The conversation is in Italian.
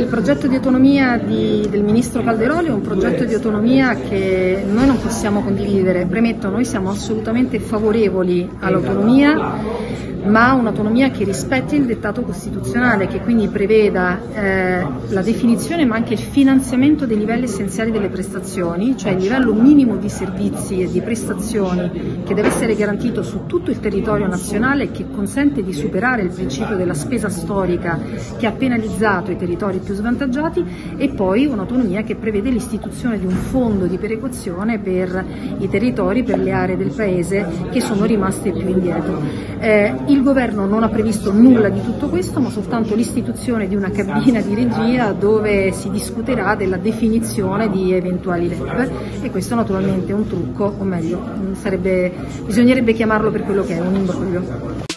Il progetto di autonomia di, del Ministro Calderoli è un progetto di autonomia che noi non possiamo condividere. Premetto, noi siamo assolutamente favorevoli all'autonomia ma un'autonomia che rispetti il dettato costituzionale, che quindi preveda eh, la definizione ma anche il finanziamento dei livelli essenziali delle prestazioni, cioè il livello minimo di servizi e di prestazioni che deve essere garantito su tutto il territorio nazionale e che consente di superare il principio della spesa storica che ha penalizzato i territori più svantaggiati e poi un'autonomia che prevede l'istituzione di un fondo di perequazione per i territori, per le aree del Paese che sono rimaste più indietro. Eh, il governo non ha previsto nulla di tutto questo, ma soltanto l'istituzione di una cabina di regia dove si discuterà della definizione di eventuali LEP e questo naturalmente è un trucco, o meglio, sarebbe, bisognerebbe chiamarlo per quello che è, un imbroglio.